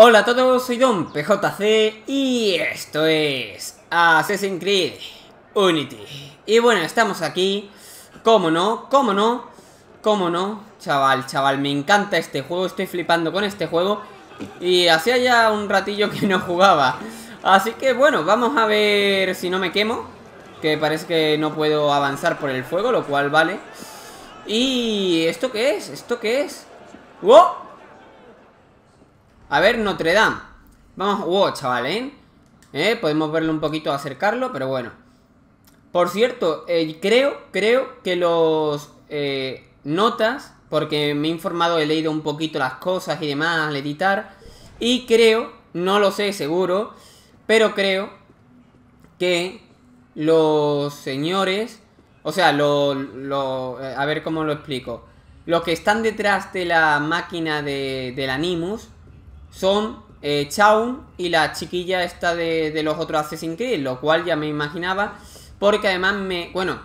Hola a todos, soy Don PJC y esto es Assassin's Creed Unity. Y bueno, estamos aquí, cómo no, cómo no, cómo no, chaval, chaval, me encanta este juego, estoy flipando con este juego. Y hacía ya un ratillo que no jugaba. Así que bueno, vamos a ver si no me quemo. Que parece que no puedo avanzar por el fuego, lo cual vale. ¿Y esto qué es? ¿Esto qué es? ¡Wow! A ver, Notre Dame. Vamos, wow, chaval, ¿eh? ¿eh? Podemos verlo un poquito, acercarlo, pero bueno. Por cierto, eh, creo, creo que los eh, notas, porque me he informado, he leído un poquito las cosas y demás al editar, y creo, no lo sé seguro, pero creo que los señores, o sea, lo, a ver cómo lo explico, los que están detrás de la máquina de, del Animus, son eh, y la chiquilla esta de, los otros Assassin's Creed, lo cual ya me imaginaba, porque además me, bueno,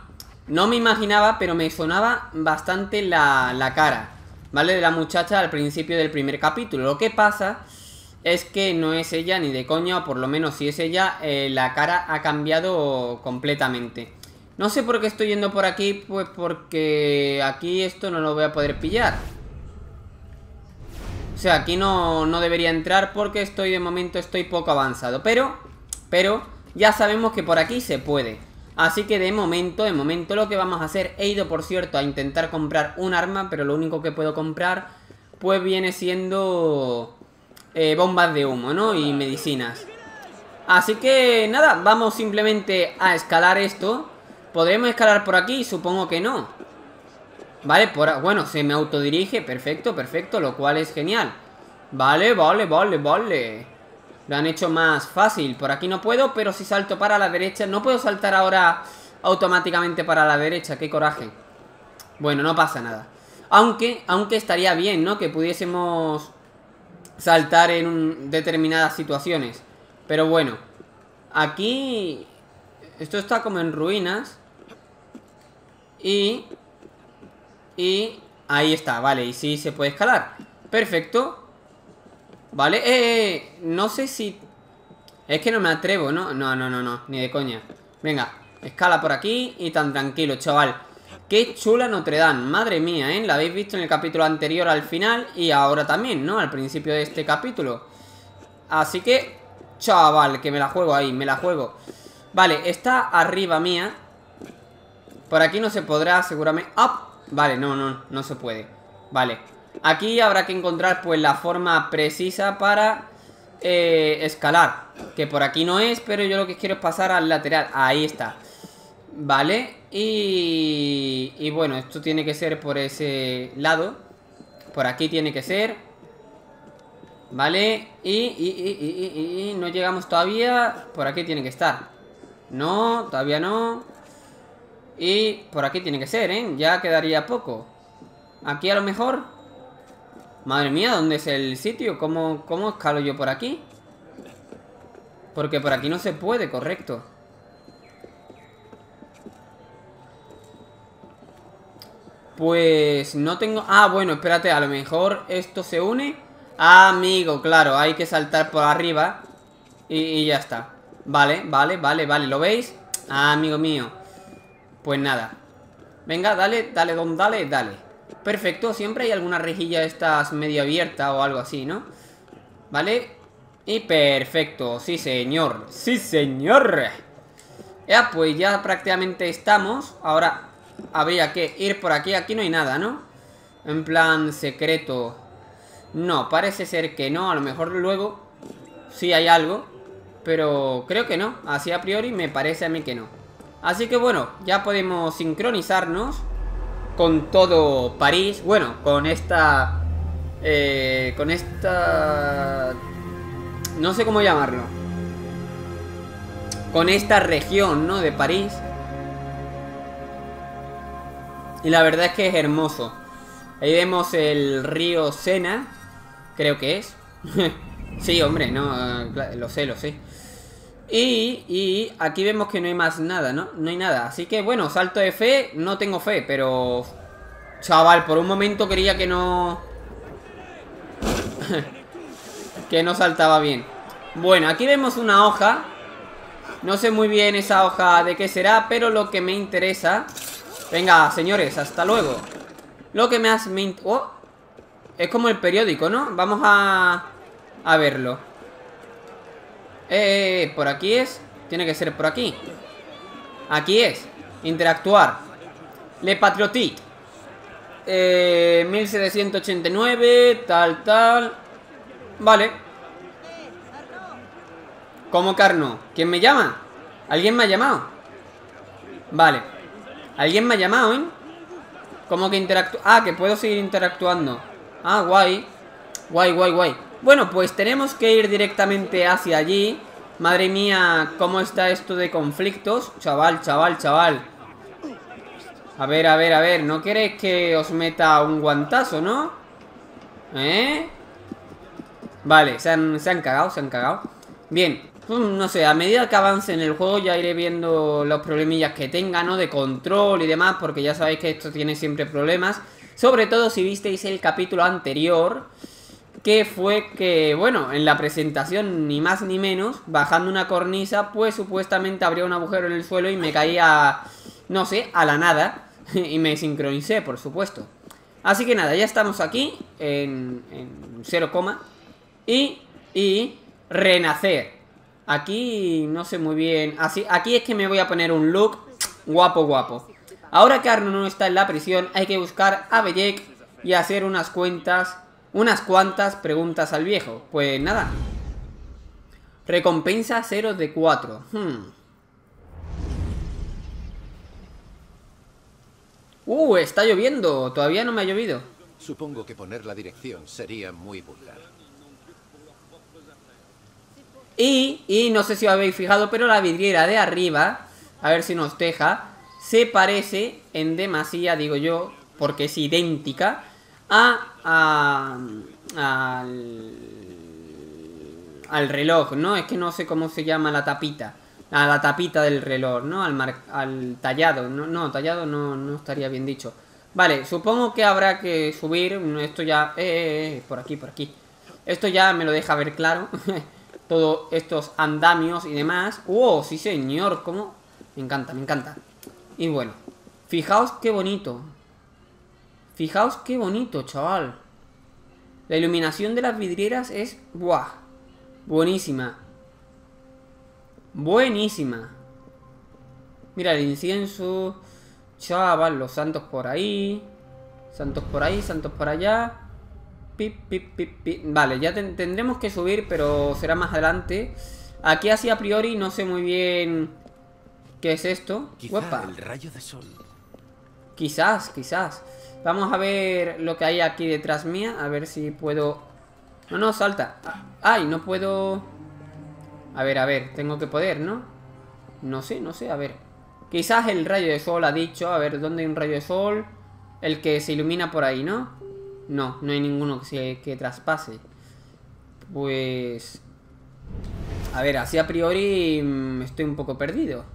no me imaginaba, pero me sonaba bastante la, cara, ¿vale? De la muchacha al principio del primer capítulo. Lo que pasa es que no es ella ni de coña, o por lo menos si es ella, eh, la cara ha cambiado completamente. No sé por qué estoy yendo por aquí, pues porque aquí esto no lo voy a poder pillar. O sea, aquí no, no debería entrar porque estoy de momento estoy poco avanzado. Pero, pero, ya sabemos que por aquí se puede. Así que de momento, de momento lo que vamos a hacer, he ido por cierto a intentar comprar un arma, pero lo único que puedo comprar pues viene siendo eh, bombas de humo, ¿no? Y medicinas. Así que nada, vamos simplemente a escalar esto. ¿Podremos escalar por aquí? Supongo que no. Vale, por, bueno, se me autodirige, perfecto, perfecto, lo cual es genial. Vale, vale, vale, vale. Lo han hecho más fácil. Por aquí no puedo, pero si salto para la derecha... No puedo saltar ahora automáticamente para la derecha, qué coraje. Bueno, no pasa nada. Aunque, aunque estaría bien, ¿no? Que pudiésemos saltar en determinadas situaciones. Pero bueno, aquí... Esto está como en ruinas. Y y ahí está, vale, y sí se puede escalar Perfecto Vale, eh, eh, no sé si Es que no me atrevo, ¿no? No, no, no, no, ni de coña Venga, escala por aquí y tan tranquilo, chaval Qué chula Notre Dame, madre mía, ¿eh? La habéis visto en el capítulo anterior al final Y ahora también, ¿no? Al principio de este capítulo Así que, chaval, que me la juego ahí, me la juego Vale, está arriba mía Por aquí no se podrá seguramente ¡Up! Vale, no, no, no se puede. Vale. Aquí habrá que encontrar pues la forma precisa para eh, escalar Que por aquí no es, pero yo lo que quiero es pasar al lateral. Ahí está. Vale, y, y bueno, esto tiene que ser por ese lado. Por aquí tiene que ser. Vale, y, y, y no llegamos todavía. Por aquí tiene que estar. No, todavía no y por aquí tiene que ser, ¿eh? Ya quedaría poco. Aquí a lo mejor... Madre mía, ¿dónde es el sitio? ¿Cómo, cómo escalo yo por aquí? Porque por aquí no se puede, correcto. Pues no tengo... Ah, bueno, espérate, a lo mejor esto se une. Ah, amigo, claro, hay que saltar por arriba. Y, y ya está. Vale, vale, vale, vale, ¿lo veis? Ah, amigo mío. Pues nada. Venga, dale, dale, don, dale, dale. Perfecto, siempre hay alguna rejilla estas medio abierta o algo así, ¿no? ¿Vale? Y perfecto, sí señor, sí señor Ya, pues ya prácticamente estamos Ahora habría que ir por aquí Aquí no hay nada, ¿no? En plan secreto No, parece ser que no A lo mejor luego sí hay algo Pero creo que no Así a priori me parece a mí que no Así que bueno, ya podemos sincronizarnos con todo París. Bueno, con esta... Eh, con esta... No sé cómo llamarlo. Con esta región, ¿no? De París. Y la verdad es que es hermoso. Ahí vemos el río Sena. Creo que es. sí, hombre, no, eh, lo sé, lo sé. Y, aquí vemos que no hay más nada, ¿no? No hay nada. Así que, bueno, salto de fe. No tengo fe, pero... Chaval, por un momento quería que no... Que no saltaba bien. Bueno, aquí vemos una hoja. No sé muy bien esa hoja de qué será, pero lo que me interesa... Venga, señores, hasta luego. Lo que me hace... Oh, es como el periódico, ¿no? Vamos a... A verlo. Eh, eh, eh, por aquí es. Tiene que ser por aquí. Aquí es. Interactuar. Le Patriotique. Eh, 1789, tal, tal. Vale. ¿Cómo Carno? ¿Quién me llama? ¿Alguien me ha llamado? Vale. ¿Alguien me ha llamado, eh? ¿Cómo que interactúa? Ah, que puedo seguir interactuando. Ah, guay. Guay, guay, guay. Bueno, pues tenemos que ir directamente hacia allí. Madre mía, ¿cómo está esto de conflictos? Chaval, chaval, chaval. A ver, a ver, a ver. ¿No queréis que os meta un guantazo, no? ¿Eh? Vale, se han, se han cagado, se han cagado. Bien, pues, no sé, a medida que avance en el juego ya iré viendo los problemillas que tenga, ¿no? De control y demás, porque ya sabéis que esto tiene siempre problemas. Sobre todo si visteis el capítulo anterior, que fue que, bueno, en la presentación, ni más ni menos, bajando una cornisa, pues supuestamente habría un agujero en el suelo y me caía, no sé, a la nada. y me sincronicé, por supuesto. Así que nada, ya estamos aquí, en, en 0, y, y renacer. Aquí no sé muy bien. Así, aquí es que me voy a poner un look guapo, guapo. Ahora que Arno no está en la prisión, hay que buscar a Bellec y hacer unas cuentas, unas cuantas preguntas al viejo. Pues nada. Recompensa 0 de 4. Hmm. Uh, está lloviendo. Todavía no me ha llovido. Supongo que poner la dirección sería muy vulgar. Y, y no sé si os habéis fijado, pero la vidriera de arriba, a ver si nos deja, se parece en demasía, digo yo, porque es idéntica, a, a al, al reloj, ¿no? Es que no sé cómo se llama la tapita. A la tapita del reloj, ¿no? Al, al tallado. No, no tallado no, no estaría bien dicho. Vale, supongo que habrá que subir. Esto ya... Eh, eh, eh, por aquí, por aquí. Esto ya me lo deja ver claro. Todos estos andamios y demás. ¡Oh, sí señor! ¿Cómo? Me encanta, me encanta. Y bueno, fijaos qué bonito. Fijaos qué bonito, chaval. La iluminación de las vidrieras es... ¡Buah! Buenísima. Buenísima. Mira, el incienso. Chaval, los santos por ahí. Santos por ahí, santos por allá. Pip, pip, pip, pip. Vale, ya tendremos que subir, pero será más adelante. Aquí así a priori no sé muy bien qué es esto. Quizá el rayo de sol. Quizás, quizás. Vamos a ver lo que hay aquí detrás mía. A ver si puedo... No, no, salta. Ay, no puedo... A ver, a ver, tengo que poder, ¿no? No sé, no sé, a ver. Quizás el rayo de sol ha dicho, a ver, ¿dónde hay un rayo de sol? El que se ilumina por ahí, ¿no? No, no hay ninguno que, se, que traspase. Pues... A ver, así a priori mm, estoy un poco perdido.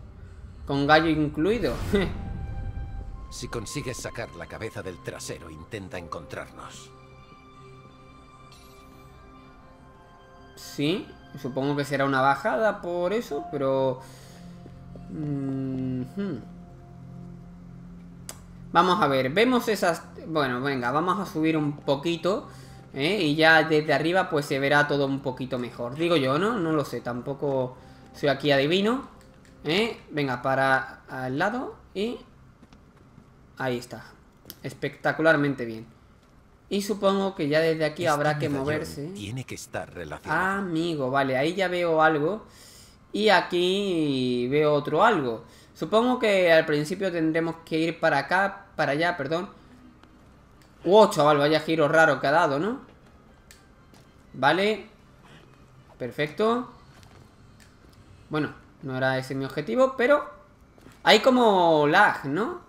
Con gallo incluido. si consigues sacar la cabeza del trasero, intenta encontrarnos. Sí, Supongo que será una bajada por eso, pero... Vamos a ver, vemos esas... Bueno, venga, vamos a subir un poquito. ¿eh? Y ya desde arriba pues se verá todo un poquito mejor. Digo yo, ¿no? No lo sé, tampoco soy aquí adivino. ¿eh? Venga, para al lado y... Ahí está. Espectacularmente bien. Y supongo que ya desde aquí habrá que moverse. Tiene que estar relacionado. Amigo, vale, ahí ya veo algo. Y aquí veo otro algo. Supongo que al principio tendremos que ir para acá, para allá, perdón. ¡Oh, chaval! Vaya giro raro que ha dado, ¿no? Vale. Perfecto. Bueno, no era ese mi objetivo, pero... Hay como lag, ¿no?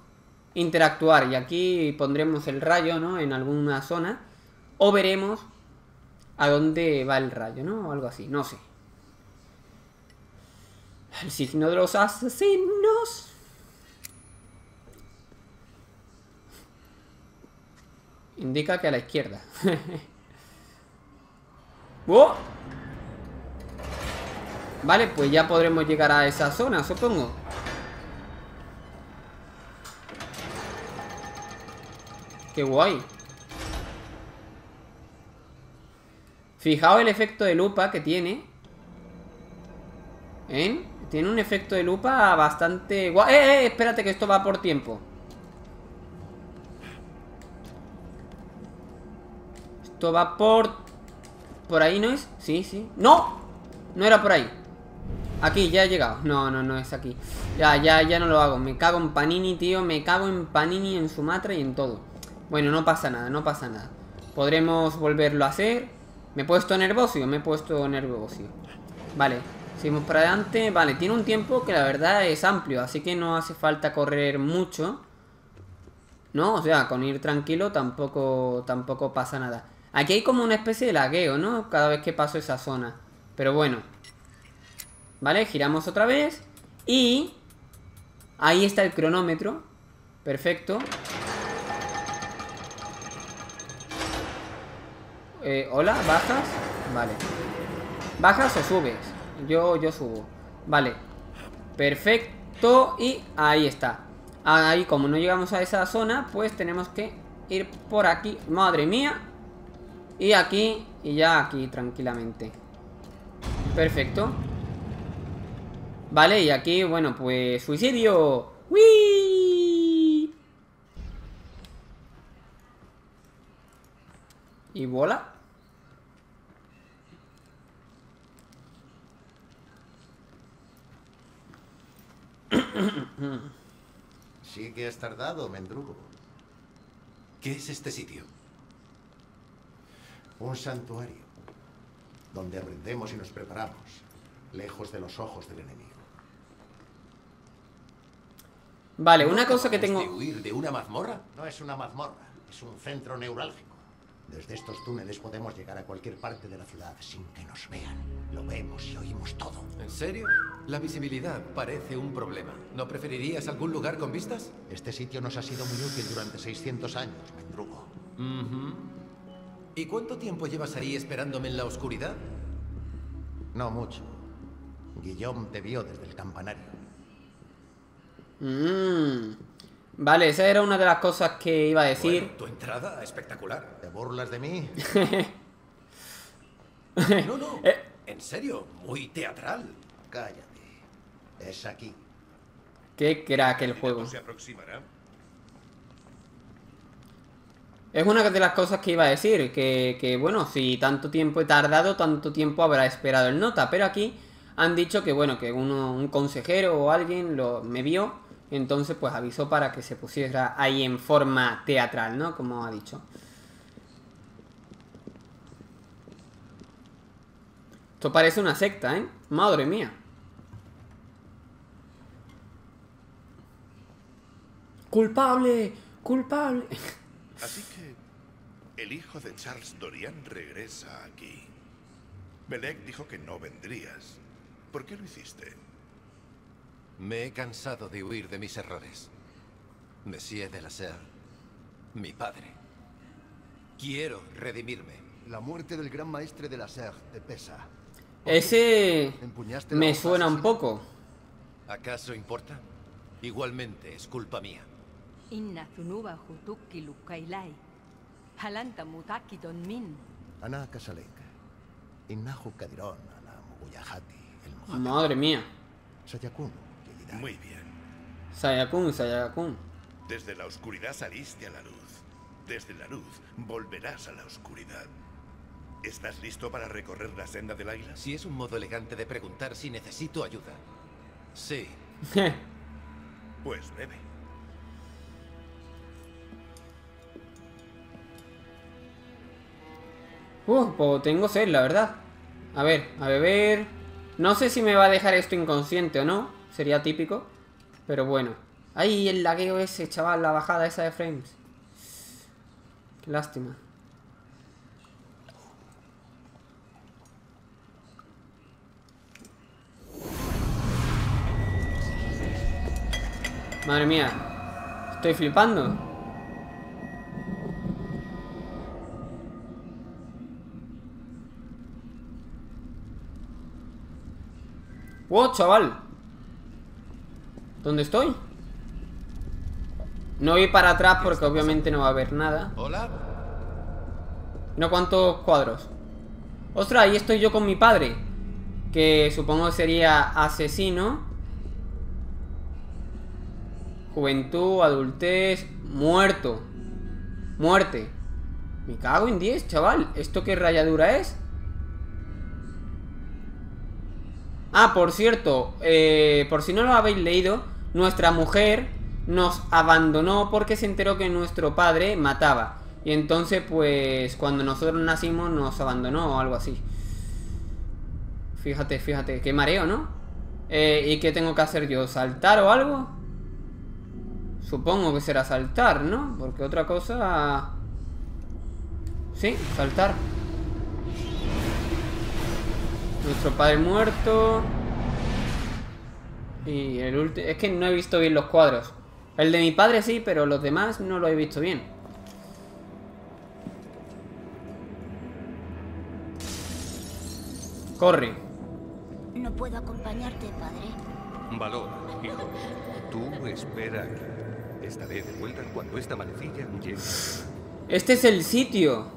Interactuar. Y aquí pondremos el rayo, ¿no? En alguna zona. O veremos a dónde va el rayo, ¿no? O algo así, no sé. El signo de los asesinos. Indica que a la izquierda. ¡Oh! Vale, pues ya podremos llegar a esa zona, supongo. Qué guay. Fijaos el efecto de lupa que tiene. ¿Eh? Tiene un efecto de lupa bastante guay. ¡Eh, eh! Espérate que esto va por tiempo. Esto va por... ¿Por ahí no es? Sí, sí. ¡No! No era por ahí. Aquí, ya he llegado. No, no, no es aquí. Ya, ya, ya no lo hago. Me cago en Panini, tío. Me cago en Panini, en Sumatra y en todo. Bueno, no pasa nada, no pasa nada. Podremos volverlo a hacer. Me he puesto nervioso, me he puesto nervioso. Vale, seguimos para adelante. Vale, tiene un tiempo que la verdad es amplio, así que no hace falta correr mucho. ¿No? O sea, con ir tranquilo tampoco, tampoco pasa nada. Aquí hay como una especie de lagueo, ¿no? Cada vez que paso esa zona. Pero bueno. Vale, giramos otra vez. Y... Ahí está el cronómetro. Perfecto. Eh, Hola, ¿bajas? Vale. ¿Bajas o subes? Yo, yo subo. Vale. Perfecto. Y ahí está. Ahí, como no llegamos a esa zona, pues tenemos que ir por aquí. Madre mía. Y aquí, y ya aquí, tranquilamente. Perfecto. Vale, y aquí, bueno, pues suicidio. ¡Wii! Y bola. Sí que has tardado, Mendrugo. ¿Qué es este sitio? Un santuario. Donde aprendemos y nos preparamos. Lejos de los ojos del enemigo. Vale, una cosa que ¿Acabamos tengo... de huir de una mazmorra? No es una mazmorra. Es un centro neurálgico. Desde estos túneles podemos llegar a cualquier parte de la ciudad sin que nos vean. Lo vemos y oímos todo. ¿En serio? La visibilidad parece un problema. ¿No preferirías algún lugar con vistas? Este sitio nos ha sido muy útil durante 600 años, Mendrugo. ¿Y cuánto tiempo llevas ahí esperándome en la oscuridad? No mucho. Guillaume te vio desde el campanario. Mm. Vale, esa era una de las cosas que iba a decir. Bueno, tu entrada espectacular. ¿Te burlas de mí? No, no. Eh. En serio, muy teatral. Cállate. Es aquí. Qué crack el juego. se aproximará. Es una de las cosas que iba a decir, que, que, bueno, si tanto tiempo he tardado, tanto tiempo habrá esperado el nota, pero aquí han dicho que bueno, que uno, un consejero o alguien lo, me vio, entonces pues avisó para que se pusiera ahí en forma teatral, ¿no? Como ha dicho. Esto parece una secta, ¿eh? Madre mía. ¡Culpable! ¡Culpable! Así que el hijo de Charles Dorian regresa aquí. Belek dijo que no vendrías. ¿Por qué lo hiciste? Me he cansado de huir de mis errores. Monsieur de la Serre, mi padre. Quiero redimirme. La muerte del gran maestre de la Serre te pesa. Ese me suena un poco. ¿Acaso importa? Igualmente es culpa mía. Inna thunuba hutukki lukkailai. Halanta mutaki don min. Ana Kasalek. Innahu Kadirón, Ana Muguyahati, el Mojata. Madre mía. Muy bien. Sayakun, Sayakun. Desde la oscuridad saliste a la luz. Desde la luz volverás a la oscuridad. ¿Estás listo para recorrer la senda del águila? Si es un modo elegante de preguntar si necesito ayuda. Sí. Pues bebe. Uh, pues tengo sed, la verdad. A ver, a beber. No sé si me va a dejar esto inconsciente o no. Sería típico. Pero bueno. Ay, el lagueo ese, chaval, la bajada esa de frames. Lástima. Madre mía. Estoy flipando. ¡Wow, chaval! ¿Dónde estoy? No voy para atrás porque obviamente no va a haber nada. ¿Hola? No cuántos cuadros. Ostras, ahí estoy yo con mi padre. Que supongo que sería asesino. Juventud, adultez, muerto. Muerte. Me cago en 10, chaval. ¿Esto qué rayadura es? Ah, por cierto, eh, por si no lo habéis leído, nuestra mujer nos abandonó porque se enteró que nuestro padre mataba. Y entonces, pues, cuando nosotros nacimos nos abandonó o algo así. Fíjate, fíjate, qué mareo, ¿no? Eh, ¿Y qué tengo que hacer yo? ¿Saltar o algo? Supongo que será saltar, ¿no? Porque otra cosa... Sí, saltar. Nuestro padre muerto. Y el último... Es que no he visto bien los cuadros. El de mi padre sí, pero los demás no lo he visto bien. Corre. No puedo acompañarte, padre. Valor, hijo. Tú espera aquí. Estaré de vuelta cuando esta manecilla llegue. Este es el sitio.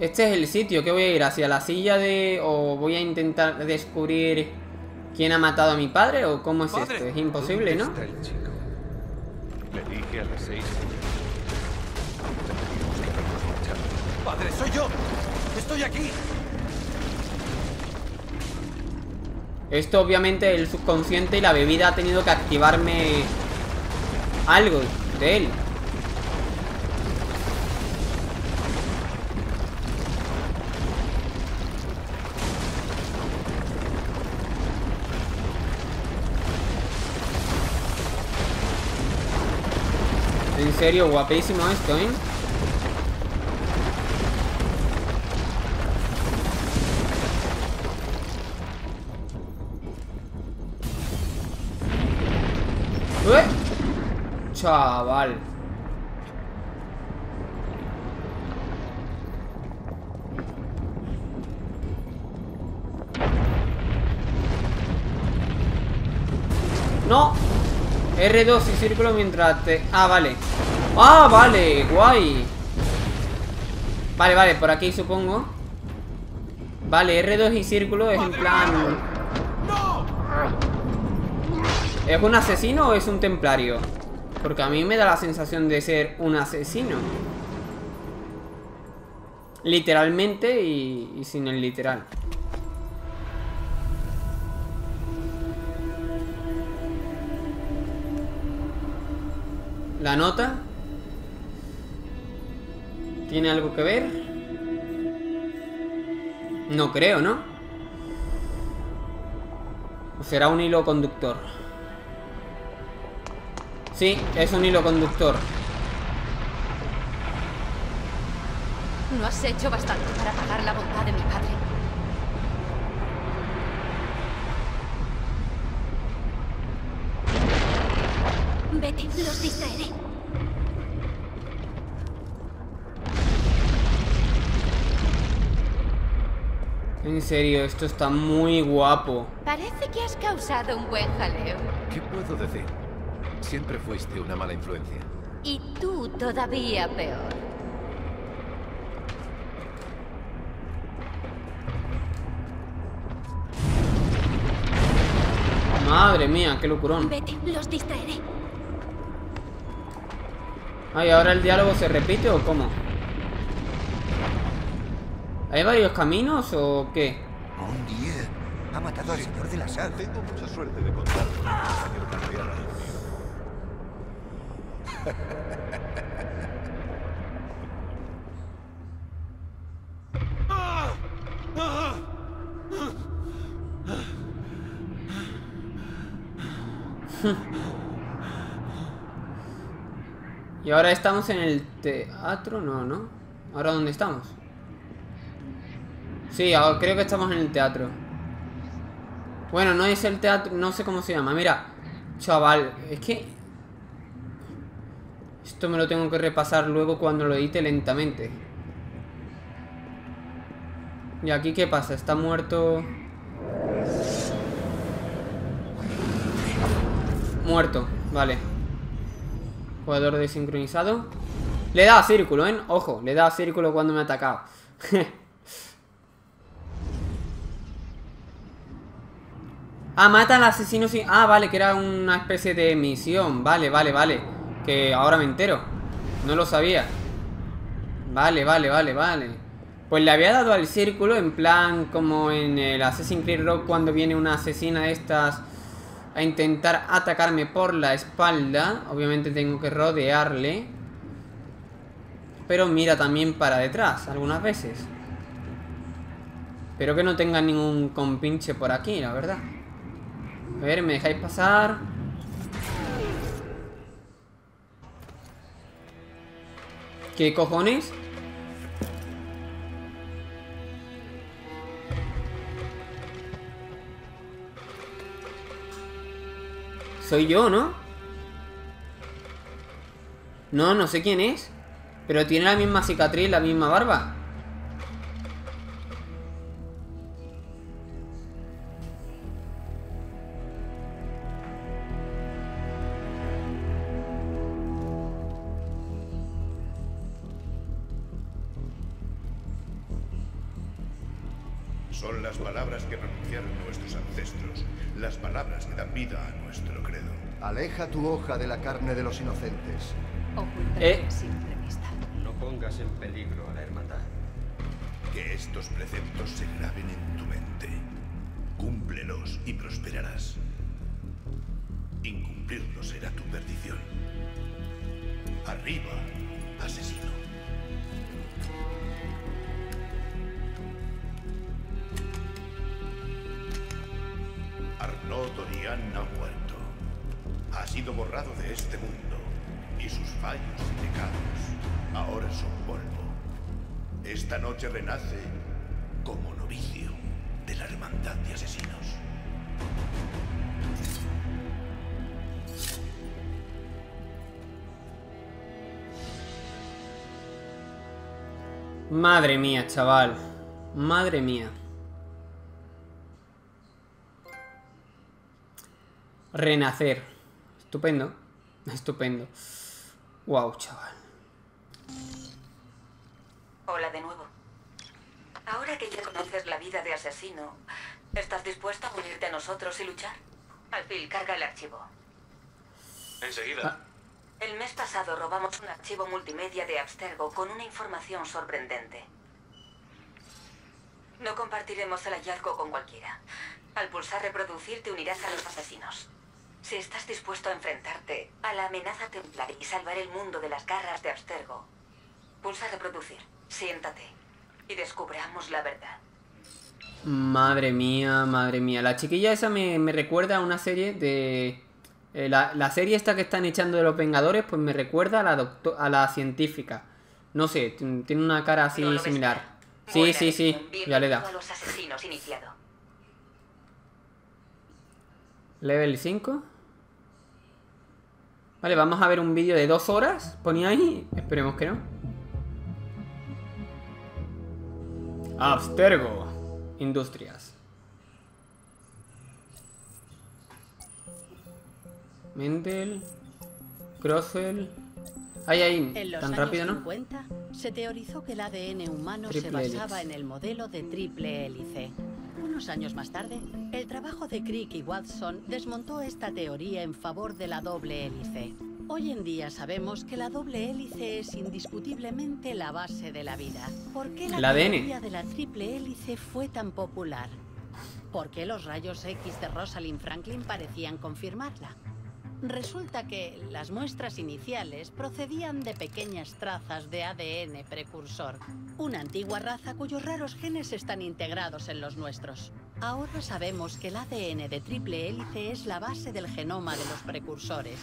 Este es el sitio. ¿Qué voy a ir? ¿Hacia la silla de...? ¿O voy a intentar descubrir quién ha matado a mi padre? ¿O cómo es Padre, esto? Es imposible, ¿no? ¿Dónde está el chico? Le dije a las seis. Que. ¡Padre, soy yo! ¡Estoy aquí! Esto obviamente el subconsciente y la bebida ha tenido que activarme algo de él. Serio, guapísimo esto, ¿eh? ¡Eh! Chaval. No. R2 y círculo mientras te... Ah, vale. Ah, vale. Guay. Vale, vale. Por aquí supongo. Vale, R2 y círculo es en plan... ¿Es un asesino o es un templario? Porque a mí me da la sensación de ser un asesino. Literalmente y, y sin el literal. La nota. ¿Tiene algo que ver? No creo, ¿no? ¿O será un hilo conductor? Sí, es un hilo conductor. No has hecho bastante para pagar la bondad de mi padre. Vete, los distraeré. En serio, esto está muy guapo. Parece que has causado un buen jaleo. ¿Qué puedo decir? Siempre fuiste una mala influencia. Y tú todavía peor. Madre mía, qué locurón. Vete, los distraeré. Ay, ¿ahora el diálogo se repite o cómo? ¿Hay varios caminos o qué? Un día ha matado al señor de la sal. Tengo mucha suerte de contar, señor Carriara. Y ahora estamos en el teatro, no, ¿no? ¿Ahora dónde estamos? Sí, creo que estamos en el teatro. Bueno, no es el teatro, no sé cómo se llama. Mira, chaval, es que... Esto me lo tengo que repasar luego cuando lo edite lentamente. ¿Y aquí qué pasa? ¿Está muerto? Muerto, vale. Jugador desincronizado. Le da a círculo, ¿eh? Ojo, le da a círculo cuando me atacaba. Ah, mata al asesino sin... Ah, vale, que era una especie de misión. Vale, vale, vale. Que ahora me entero. No lo sabía. Vale, vale, vale, vale. Pues le había dado al círculo En plan como en el Assassin's Creed Rock Cuando viene una asesina de estas A intentar atacarme por la espalda. Obviamente tengo que rodearle. Pero mira también para detrás Algunas veces. Espero que no tenga ningún compinche por aquí, la verdad a ver, ¿me dejáis pasar? ¿Qué cojones? Soy yo, ¿no? No, no sé quién es Pero tiene la misma cicatriz, la misma barba tu hoja de la carne de los inocentes. Eh. simple vista. No pongas en peligro a la hermandad. Que estos preceptos se graben en tu mente. Cúmplelos y prosperarás. Incumplirlos será tu perdición. Arriba, asesino. Arnaud Dorian. Ha sido borrado de este mundo. Y sus fallos y pecados ahora son polvo. Esta noche renace como novicio de la hermandad de asesinos. Madre mía, chaval Madre mía Renacer Estupendo Estupendo Wow, chaval Hola de nuevo. Ahora que ya conoces la vida de asesino, ¿estás dispuesto a unirte a nosotros y luchar? Alfil, carga el archivo. Enseguida. El mes pasado robamos un archivo multimedia de Abstergo con una información sorprendente. No compartiremos el hallazgo con cualquiera. Al pulsar reproducir te unirás a los asesinos. Si estás dispuesto a enfrentarte a la amenaza templar y salvar el mundo de las garras de Abstergo, pulsa reproducir, siéntate y descubramos la verdad. Madre mía, madre mía. La chiquilla esa me, me recuerda a una serie de... eh, la, la serie esta que están echando de los Vengadores Pues me recuerda a la, docto- a la científica. No sé, tiene una cara así ¿No lo ves similar. claro? Sí, Buena sí, sí, ya le da. a los asesinos iniciado. Level 5 Vale, vamos a ver un vídeo de dos horas Ponía ahí, esperemos que no Abstergo Industrias Mendel Crossel Ahí, ahí, En los tan años rápido, ¿no? 50 se teorizó que el ADN humano Triple se basaba hélice. en el modelo de triple hélice. Unos años más tarde, el trabajo de Crick y Watson desmontó esta teoría en favor de la doble hélice. Hoy en día sabemos que la doble hélice es indiscutiblemente la base de la vida. ¿Por qué la El ADN. teoría de la triple hélice fue tan popular? ¿Por qué los rayos X de Rosalind Franklin parecían confirmarla? Resulta que las muestras iniciales procedían de pequeñas trazas de ADN precursor, una antigua raza cuyos raros genes están integrados en los nuestros. Ahora sabemos que el ADN de triple hélice es la base del genoma de los precursores.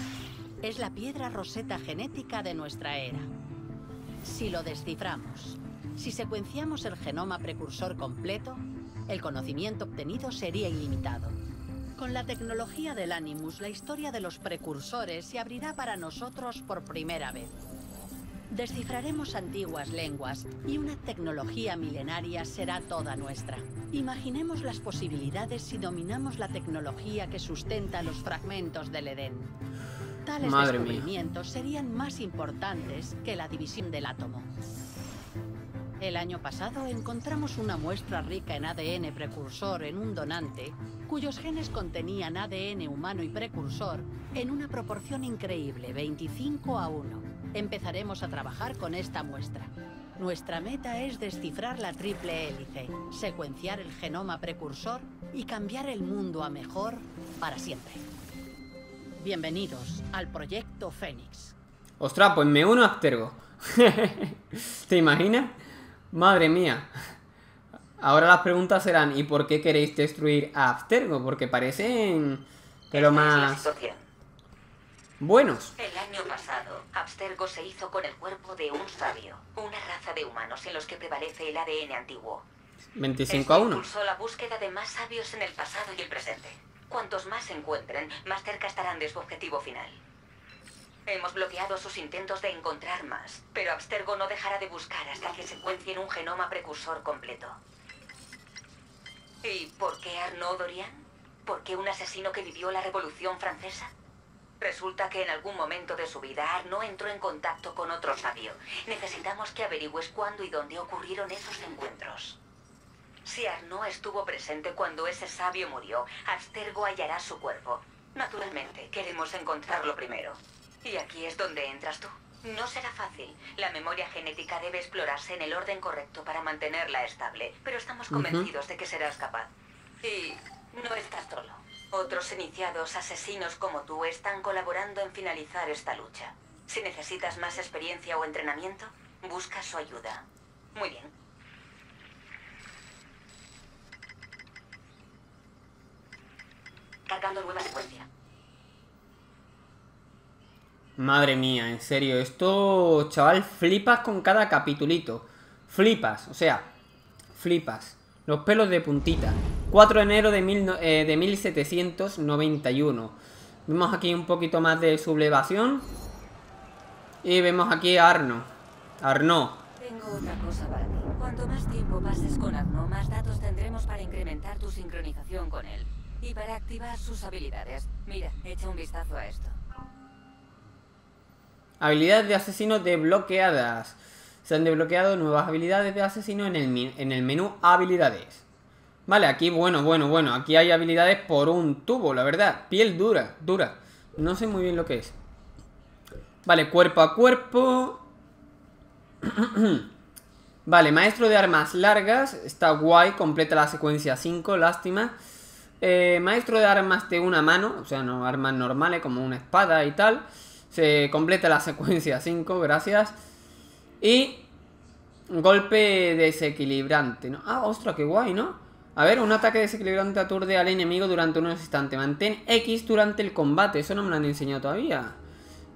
Es la piedra roseta genética de nuestra era. Si lo desciframos, si secuenciamos el genoma precursor completo, el conocimiento obtenido sería ilimitado. Con la tecnología del Animus, la historia de los precursores se abrirá para nosotros por primera vez. Descifraremos antiguas lenguas y una tecnología milenaria será toda nuestra. Imaginemos las posibilidades si dominamos la tecnología que sustenta los fragmentos del Edén. Tales Madre mía. descubrimientos serían más importantes que la división del átomo. El año pasado encontramos una muestra rica en ADN precursor en un donante cuyos genes contenían ADN humano y precursor en una proporción increíble, 25 a 1. Empezaremos a trabajar con esta muestra. Nuestra meta es descifrar la triple hélice, secuenciar el genoma precursor y cambiar el mundo a mejor para siempre. Bienvenidos al proyecto Fénix. Ostras, pues me uno a. ¿Te imaginas? Madre mía. Ahora las preguntas serán, ¿y por qué queréis destruir a Abstergo? Porque parecen la más buenos. El año pasado, Abstergo se hizo con el cuerpo de un sabio, una raza de humanos en los que prevalece el ADN antiguo. 25 a Esto 1. impulsó la búsqueda de más sabios en el pasado y el presente. Cuantos más se encuentren, más cerca estarán de su objetivo final. Hemos bloqueado sus intentos de encontrar más, pero Abstergo no dejará de buscar hasta que secuencien un genoma precursor completo. ¿Y por qué Arnaud Dorian? ¿Por qué un asesino que vivió la Revolución Francesa? Resulta que en algún momento de su vida Arnaud entró en contacto con otro sabio. Necesitamos que averigües cuándo y dónde ocurrieron esos encuentros. Si Arnaud estuvo presente cuando ese sabio murió, Abstergo hallará su cuerpo. Naturalmente, queremos encontrarlo primero. Y aquí es donde entras tú. No será fácil. La memoria genética debe explorarse en el orden correcto para mantenerla estable, pero estamos convencidos de que serás capaz. Y no estás solo. Otros iniciados asesinos como tú están colaborando en finalizar esta lucha. Si necesitas más experiencia o entrenamiento, busca su ayuda. Muy bien. Cargando nueva secuencia. Madre mía, en serio, esto, chaval, flipas con cada capitulito. Flipas, o sea, flipas. Los pelos de puntita. 4 de enero de, mil eh, de 1791. Vemos aquí un poquito más de sublevación. Y vemos aquí a Arno. Arno. Tengo otra cosa para ti. Cuanto más tiempo pases con Arno, más datos tendremos para incrementar tu sincronización con él. Y para activar sus habilidades. Mira, echa un vistazo a esto. Habilidades de asesino desbloqueadas. Se han desbloqueado nuevas habilidades de asesino en el, en el menú habilidades. Vale, aquí, bueno, bueno, bueno. Aquí hay habilidades por un tubo, la verdad. Piel dura, dura. No sé muy bien lo que es. Vale, cuerpo a cuerpo. vale, maestro de armas largas. Está guay, completa la secuencia 5, lástima. Eh, maestro de armas de una mano, o sea, no armas normales como una espada y tal. Se completa la secuencia 5, gracias. Y golpe desequilibrante, ¿no? Ah, ostras, qué guay, ¿no? A ver, un ataque desequilibrante aturde al enemigo durante unos instantes. Mantén X durante el combate. Eso no me lo han enseñado todavía.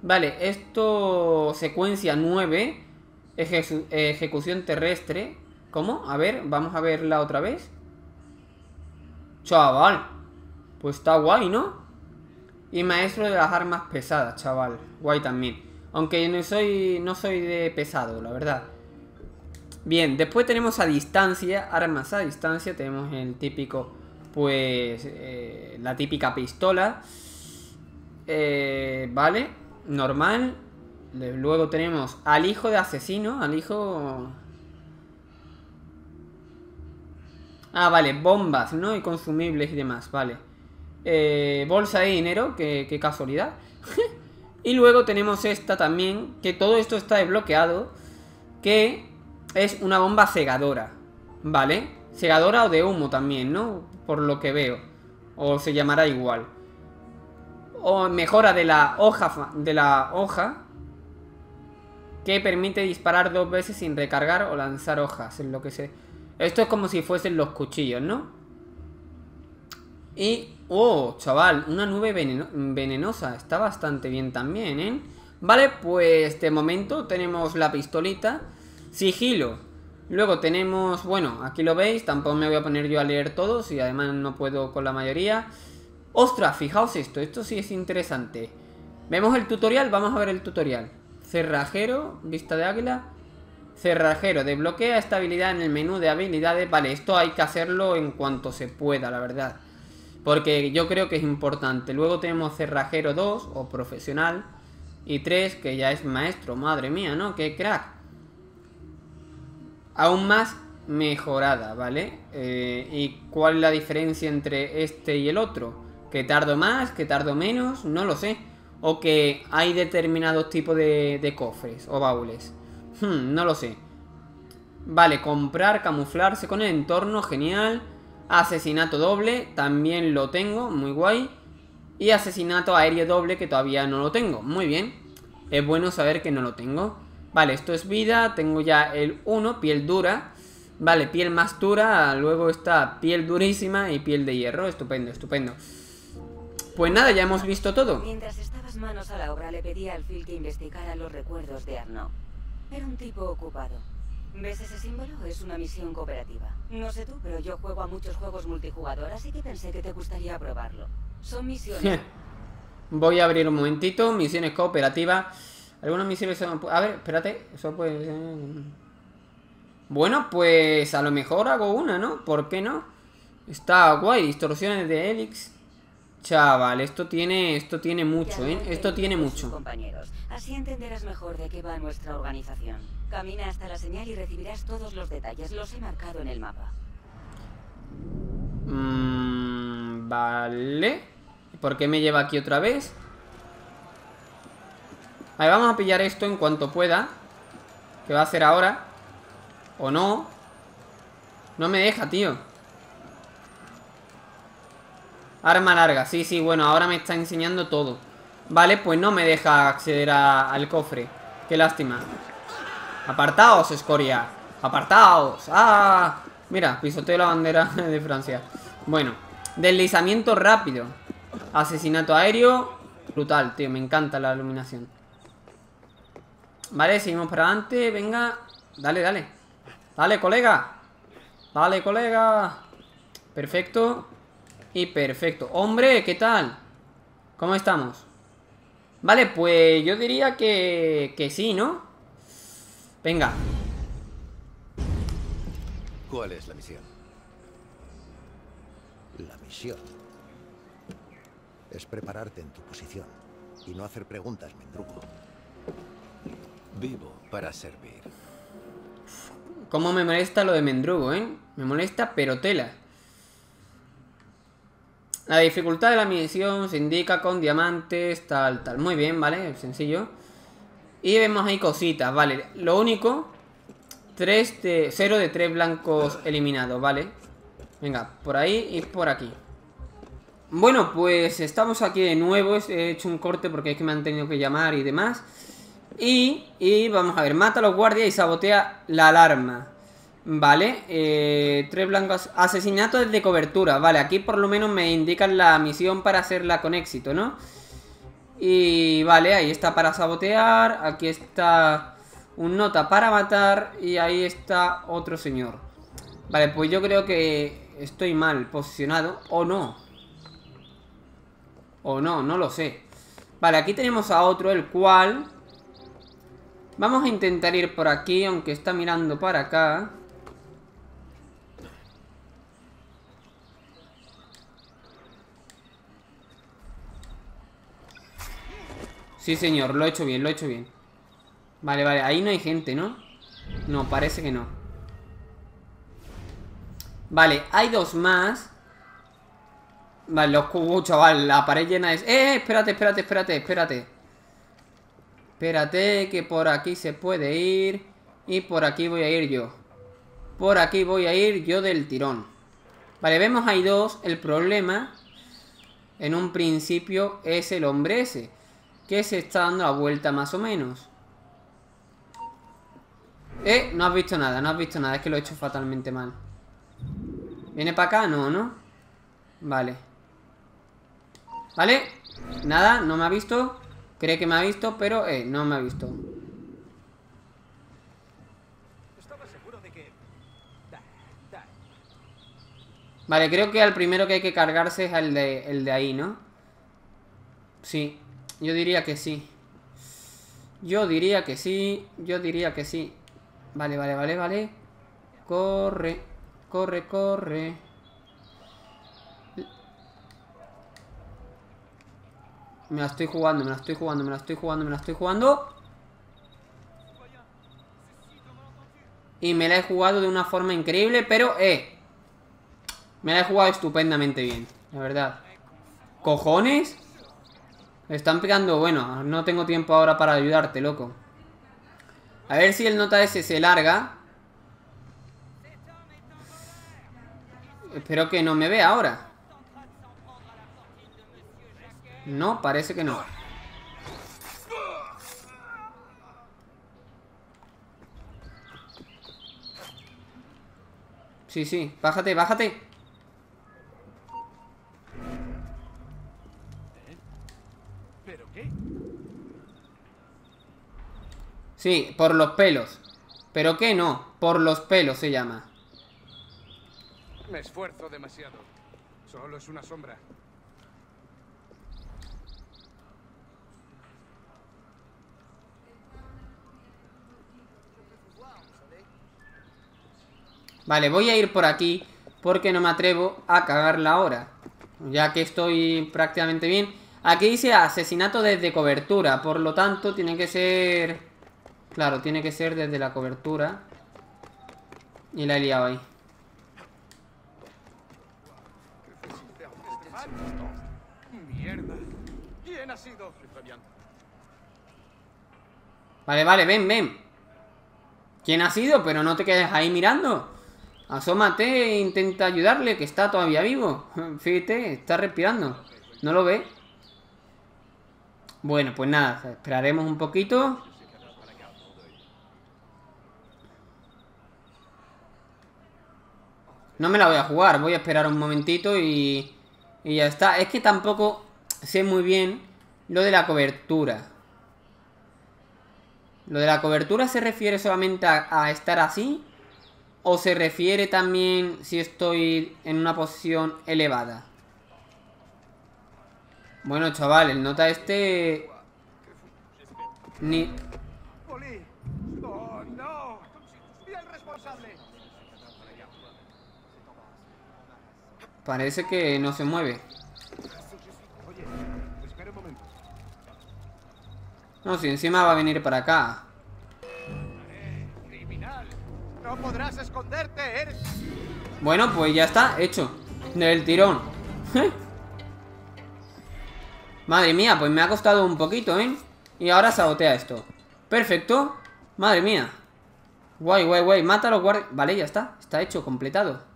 Vale, esto... Secuencia 9. ejecu- ejecución terrestre. ¿Cómo? A ver, vamos a verla otra vez. Chaval. Pues está guay, ¿no? Y maestro de las armas pesadas, chaval. Guay también. Aunque no soy, no soy de pesado, la verdad. Bien, después tenemos a distancia, armas a distancia. Tenemos el típico, pues, eh, la típica pistola. Eh, vale, normal. Luego tenemos al hijo de asesino, al hijo... Ah, vale, bombas, ¿no? Y consumibles y demás, vale. Eh, bolsa de dinero, qué casualidad. y luego tenemos esta también, que todo esto está desbloqueado, que es una bomba cegadora, ¿vale? Cegadora o de humo también, ¿no? Por lo que veo. O se llamará igual. O mejora de la hoja, de la hoja, que permite disparar dos veces sin recargar o lanzar hojas, es lo que sé. Esto es como si fuesen los cuchillos, ¿no? Y... Oh, chaval, una nube veneno- venenosa. Está bastante bien también, ¿eh? Vale, pues de momento tenemos la pistolita. Sigilo. Luego tenemos... Bueno, aquí lo veis. Tampoco me voy a poner yo a leer todos. Y además no puedo con la mayoría. Ostras, fijaos esto. Esto sí es interesante. Vemos el tutorial. Vamos a ver el tutorial. Cerrajero, vista de águila. Cerrajero, desbloquea esta habilidad en el menú de habilidades. Vale, esto hay que hacerlo en cuanto se pueda, la verdad. Porque yo creo que es importante. Luego tenemos cerrajero 2 o profesional. Y 3 que ya es maestro. Madre mía, ¿no? Qué crack. Aún más mejorada, ¿vale? Eh, ¿Y cuál es la diferencia entre este y el otro? ¿Que tardo más? ¿Que tardo menos? No lo sé. O que hay determinados tipos de, cofres o baúles. Hmm, no lo sé. Vale, comprar, camuflarse con el entorno, genial. Asesinato doble, también lo tengo, muy guay. Y asesinato aéreo doble, que todavía no lo tengo. Muy bien. Es bueno saber que no lo tengo. Vale, esto es vida, tengo ya el 1, piel dura. Vale, piel más dura, luego está piel durísima y piel de hierro. Estupendo, estupendo. Pues nada, ya hemos visto todo. Mientras estabas manos a la obra, le pedí al Phil que investigara los recuerdos de Arno. Era un tipo ocupado. ¿Ves ese símbolo? Es una misión cooperativa. No sé tú, pero yo juego a muchos juegos multijugador, así que pensé que te gustaría probarlo. Son misiones... Voy a abrir un momentito. Misiones cooperativas. Algunas misiones son... A ver, espérate. Eso puede Bueno, pues a lo mejor hago una, ¿no? ¿Por qué no? Está guay. Distorsiones de Helix. Chaval, esto tiene, esto tiene mucho, ¿eh? Esto tiene mucho. Compañeros, así entenderás mejor de qué va nuestra organización. Camina hasta la señal y recibirás todos los detalles. Los he marcado en el mapa. Mmm, vale. ¿Por qué me lleva aquí otra vez? Vale, vamos a pillar esto en cuanto pueda. ¿Qué va a hacer ahora? ¿O no? No me deja, tío. Arma larga, sí, sí, bueno, ahora me está enseñando todo Vale, pues no me deja acceder al cofre Qué lástima Apartaos, escoria. Apartaos, ah Mira, pisoteo la bandera de Francia. Bueno, deslizamiento rápido. Asesinato aéreo Brutal, tío, me encanta la iluminación. Vale, seguimos para adelante Venga, dale, dale. Dale, colega. Dale, colega. Perfecto. Y perfecto. Hombre, ¿qué tal? ¿Cómo estamos? Vale, pues yo diría que, que sí, ¿no? Venga. ¿Cuál es la misión? La misión es prepararte en tu posición y no hacer preguntas, mendrugo. Vivo para servir. ¿Cómo me molesta lo de mendrugo, eh? Me molesta, pero tela. La dificultad de la misión se indica con diamantes, tal, tal. Muy bien, ¿vale? Sencillo. Y vemos ahí cositas, ¿vale? Lo único... 3 de... 0 de 3 blancos eliminados, ¿vale? Venga, por ahí y por aquí. Bueno, pues estamos aquí de nuevo. He hecho un corte porque es que me han tenido que llamar y demás. Y, y vamos a ver, mata a los guardias y sabotea la alarma. Vale, eh, tres blancos. Asesinato desde cobertura. Vale, aquí por lo menos me indican la misión para hacerla con éxito, ¿no? Y vale, ahí está para sabotear. Aquí está un nota para matar. Y ahí está otro señor. Vale, pues yo creo que estoy mal posicionado. O no. O no, no lo sé. Vale, aquí tenemos a otro, el cual... Vamos a intentar ir por aquí, aunque está mirando para acá. Sí, señor, lo he hecho bien, lo he hecho bien. Vale, vale, ahí no hay gente, ¿no? No, parece que no. Vale, hay dos más. Vale, los cubos, chaval La pared llena es... ¡Eh, espérate, espérate, espérate, espérate. Espérate, que por aquí se puede ir Y por aquí voy a ir yo. Por aquí voy a ir yo del tirón. Vale, vemos hay dos. El problema En un principio es el hombre ese que se está dando la vuelta más o menos. Eh, no has visto nada, no has visto nada, es que lo he hecho fatalmente mal. ¿Viene para acá? No, ¿no? Vale. ¿Vale? Nada, no me ha visto. Cree que me ha visto, pero eh, no me ha visto. Vale, creo que al primero que hay que cargarse es el de, el de ahí, ¿no? Sí. Yo diría que sí. Yo diría que sí. Yo diría que sí. Vale, vale, vale, vale. Corre. Corre, corre. Me la estoy jugando, me la estoy jugando, me la estoy jugando, me la estoy jugando. Y me la he jugado de una forma increíble, pero, eh. Me la he jugado estupendamente bien, la verdad. ¿Cojones? Están pegando, bueno, no tengo tiempo ahora para ayudarte, loco. A ver si el nota ese se larga. Espero que no me vea ahora. No, parece que no. Sí, sí, bájate, bájate. Sí, por los pelos. ¿Pero qué no? Por los pelos se llama. Me esfuerzo demasiado. Solo es una sombra. Vale, voy a ir por aquí porque no me atrevo a cagarla ahora. Ya que estoy prácticamente bien. Aquí dice asesinato desde cobertura, por lo tanto tiene que ser... Claro, tiene que ser desde la cobertura. Y la he liado ahí. Mierda. ¿Quién ha? Vale, vale, ven, ven. ¿Quién ha sido? Pero no te quedes ahí mirando. Asómate e intenta ayudarle, que está todavía vivo. Fíjate, está respirando. ¿No lo ve? Bueno, pues nada, esperaremos un poquito. No me la voy a jugar, voy a esperar un momentito y, y ya está. Es que tampoco sé muy bien lo de la cobertura. ¿Lo de la cobertura se refiere solamente a, estar así? ¿O se refiere también si estoy en una posición elevada? Bueno, chaval, el nota este... Ni... ¡Poli! ¡Oh, no! ¡Y el responsable! Parece que no se mueve. No, si encima va a venir para acá. ¡Criminal! ¡No podrás esconderte! ¡Eres... Bueno, pues ya está, hecho. Del tirón. Madre mía, pues me ha costado un poquito, ¿eh? Y ahora sabotea esto. Perfecto. Madre mía. Guay, guay, guay. Mata a los guardias. Vale, ya está. Está hecho, completado.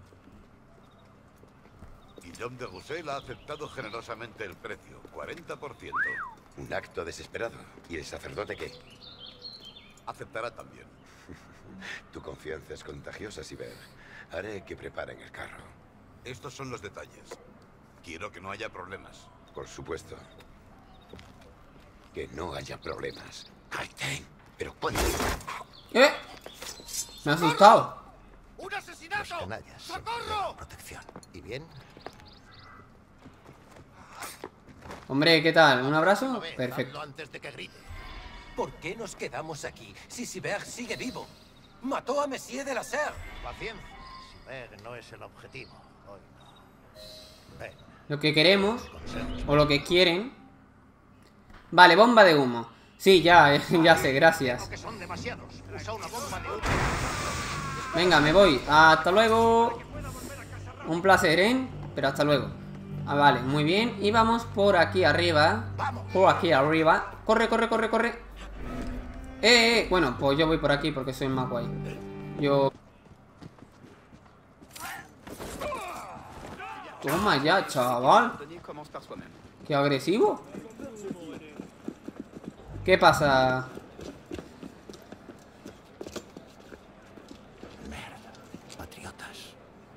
Guillaume de Roussel ha aceptado generosamente el precio, 40%. Un acto desesperado. ¿Y el sacerdote qué? Aceptará también. Tu confianza es contagiosa, Siber. Haré que preparen el carro. Estos son los detalles. Quiero que no haya problemas. Por supuesto. Que no haya problemas. Aiten, pero ¿cuándo? ¿Eh? Me ha asustado. ¡Un asesinato! Los canallas tienen protección. ¿Y bien? Hombre, ¿qué tal? ¿Un abrazo? Perfecto. antes de que grite. ¿Por qué nos quedamos aquí si Sibert sigue vivo? Mató a Monsieur de la Serre. Paciencia. Siber no es el objetivo. Hoy no. Ven. Lo que queremos, o lo que quieren. Vale, bomba de humo. Sí, ya, ya sé, gracias. Venga, me voy. Hasta luego. Un placer, ¿eh? Pero hasta luego. Ah, vale, muy bien. Y vamos por aquí arriba. Por aquí arriba. Corre, corre, corre, corre. Eh, eh, eh. Bueno, pues yo voy por aquí porque soy más guay. Yo... Toma ya, chaval. Qué agresivo. ¿Qué pasa? Patriotas.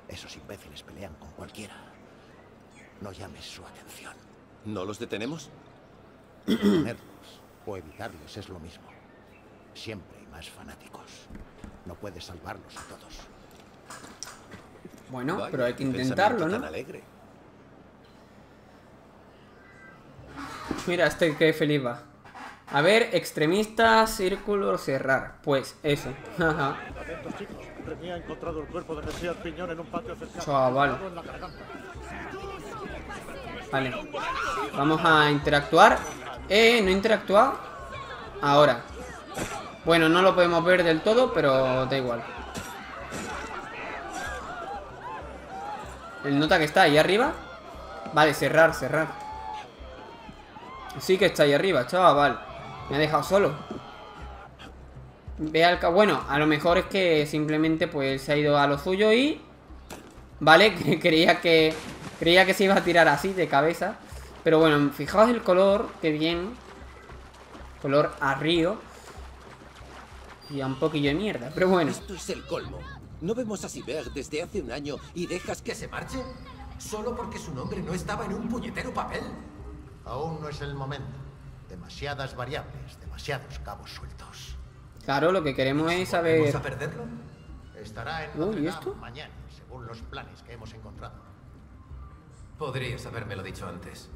Esos imbéciles pelean con cualquiera. No llames su atención. ¿No los detenemos? Detenerlos o evitarlos es lo mismo. Siempre hay más fanáticos. No puedes salvarlos a todos. Bueno, Vaya, pero hay que intentarlo, ¿no? tan alegre. Mira, este que feliz va. A ver, extremista, círculo, cerrar. Pues eso. Atentos, chicos. Remy ha encontrado el cuerpo de Messias Piñón en un patio cercano. Chaval. en la garganta. Vale. Vamos a interactuar. Eh, no he interactuado. Ahora. Bueno, no lo podemos ver del todo, pero da igual. El nota que está ahí arriba. Vale, cerrar, cerrar. Sí que está ahí arriba, chaval. Me ha dejado solo. Ve al Bueno, a lo mejor es que simplemente pues se ha ido a lo suyo y... Vale, creía que... Creía que se iba a tirar así, de cabeza. Pero bueno, fijaos el color, que bien. Color a río. Y a un poquillo de mierda, pero bueno. Esto es el colmo. ¿No vemos a Siber desde hace un año y dejas que se marche? ¿Solo porque su nombre no estaba en un puñetero papel? Aún no es el momento. Demasiadas variables, demasiados cabos sueltos. Claro, lo que queremos es saber... ¿Volvemos a perderlo? Estará en Uy, ¿y esto? mañana, según los planes que hemos encontrado. Podrías habérmelo dicho antes.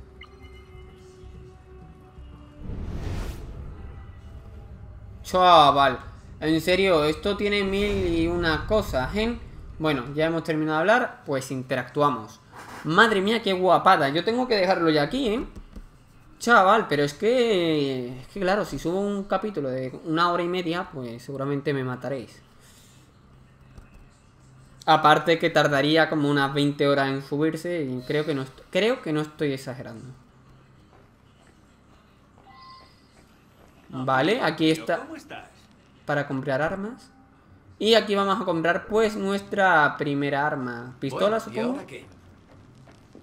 Chaval, en serio, esto tiene mil y una cosas, ¿eh? Bueno, ya hemos terminado de hablar, pues interactuamos. Madre mía, qué guapada. Yo tengo que dejarlo ya aquí, ¿eh? Chaval, pero es que... Es que claro, si subo un capítulo de una hora y media, pues seguramente me mataréis. Aparte que tardaría como unas 20 horas en subirse y creo que no, est- creo que no estoy exagerando. Vale, aquí está ¿Cómo estás? para comprar armas. Y aquí vamos a comprar pues nuestra primera arma. Pistola, Bueno, ¿y supongo. ahora qué?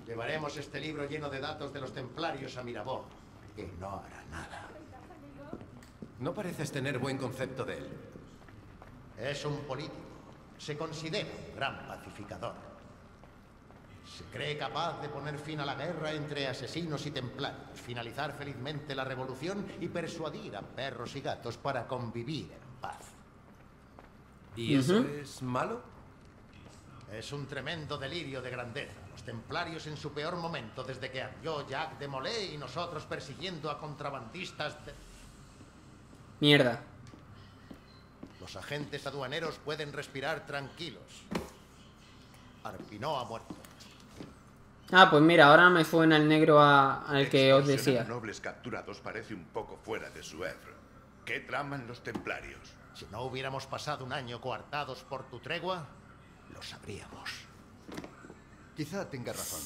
Llevaremos este libro lleno de datos de los templarios a Mirabó, que no hará nada. No pareces tener buen concepto de él. Es un político. Se considera un gran pacificador. Se cree capaz de poner fin a la guerra entre asesinos y templarios, finalizar felizmente la revolución y persuadir a perros y gatos para convivir en paz. ¿Y eso es malo? Es un tremendo delirio de grandeza. Los templarios en su peor momento, desde que ardió Jacques de Molay y nosotros persiguiendo a contrabandistas de... Mierda. Los agentes aduaneros pueden respirar tranquilos. Arpinó ha muerto. Ah, pues mira, ahora me suena el negro a- al que os decía. nobles capturados parece un poco fuera de su Evre. ¿Qué traman los templarios? Si no hubiéramos pasado un año coartados por tu tregua, lo sabríamos. Quizá tenga razón.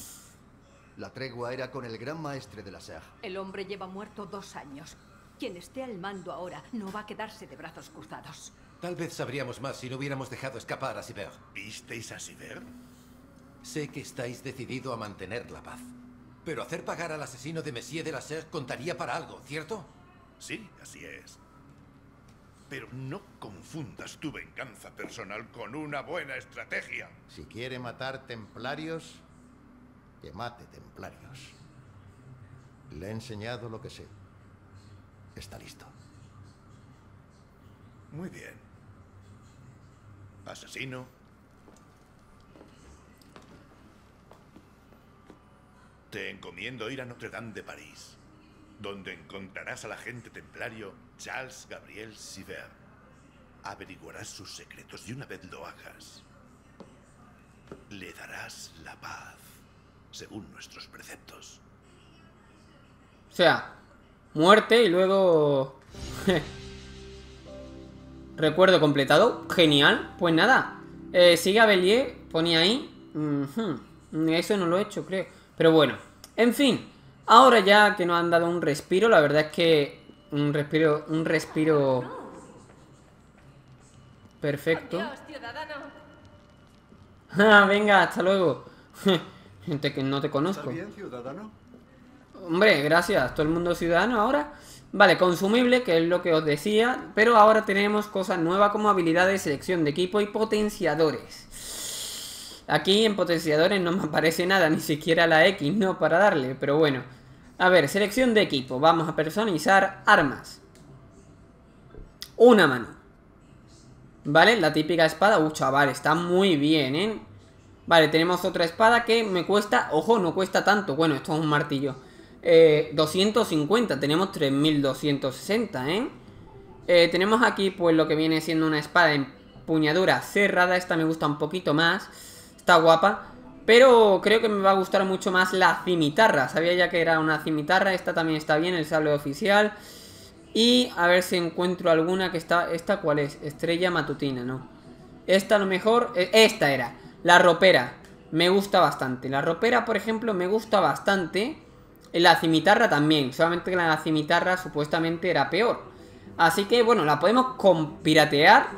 La tregua era con el gran maestre de la SEG. El hombre lleva muerto dos años. Quien esté al mando ahora no va a quedarse de brazos cruzados. Tal vez sabríamos más si no hubiéramos dejado escapar a Siber. ¿Visteis a Siber? Sé que estáis decidido a mantener la paz. Pero hacer pagar al asesino de Messier de la Serre contaría para algo, ¿cierto? Sí, así es. Pero no confundas tu venganza personal con una buena estrategia. Si quiere matar templarios, que mate templarios. Le he enseñado lo que sé. Está listo. Muy bien. Asesino. Te encomiendo ir a Notre Dame de París, donde encontrarás al agente templario Charles Gabriel Siver. Averiguarás sus secretos y una vez lo hagas, le darás la paz, según nuestros preceptos. O sea, muerte y luego... Recuerdo completado. Genial. Pues nada. Eh, sigue a Bellier. Ponía ahí. Ujú. Eso no lo he hecho, creo. Pero bueno. En fin. Ahora ya que nos han dado un respiro. La verdad es que... Un respiro... Un respiro... Perfecto. Ah, venga, hasta luego. Gente que no te conozco. ¿Está bien, ciudadano? Hombre, gracias. Todo el mundo ciudadano ahora. Vale, consumible, que es lo que os decía. Pero ahora tenemos cosas nuevas como habilidades, selección de equipo y potenciadores. Aquí en potenciadores no me aparece nada, ni siquiera la X, ¿no? Para darle, pero bueno. A ver, selección de equipo. Vamos a personalizar armas. Una mano. Vale, la típica espada. Uh, chaval, está muy bien, ¿eh? Vale, tenemos otra espada que me cuesta... Ojo, no cuesta tanto. Bueno, esto es un martillo. Eh, 250, tenemos 3260, ¿eh? ¿eh? Tenemos aquí pues lo que viene siendo una espada en puñadura cerrada. Esta me gusta un poquito más. Está guapa. Pero creo que me va a gustar mucho más la cimitarra. Sabía ya que era una cimitarra. Esta también está bien, el sable oficial. Y a ver si encuentro alguna que está... ¿Esta cuál es? Estrella matutina, ¿no? Esta a lo mejor... Eh, esta era. La ropera. Me gusta bastante. La ropera, por ejemplo, me gusta bastante. La cimitarra también. Solamente que la cimitarra supuestamente era peor. Así que, bueno, la podemos piratear.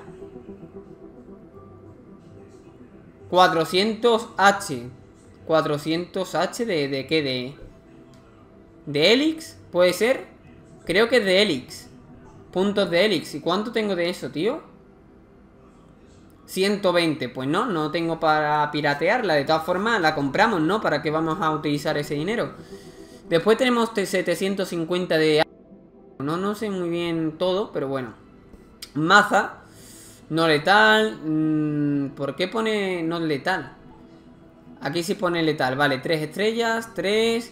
400H. 400H de, de qué? De, de Helix. ¿Puede ser? Creo que es de Helix. Puntos de Helix. ¿Y cuánto tengo de eso, tío? 120. Pues no, no tengo para piratearla. De todas formas, la compramos, ¿no? ¿Para qué vamos a utilizar ese dinero? Después tenemos 750 de... No, no sé muy bien todo, pero bueno. Maza. No letal. Mm, ¿Por qué pone no letal? Aquí sí pone letal. Vale, 3 estrellas, 3.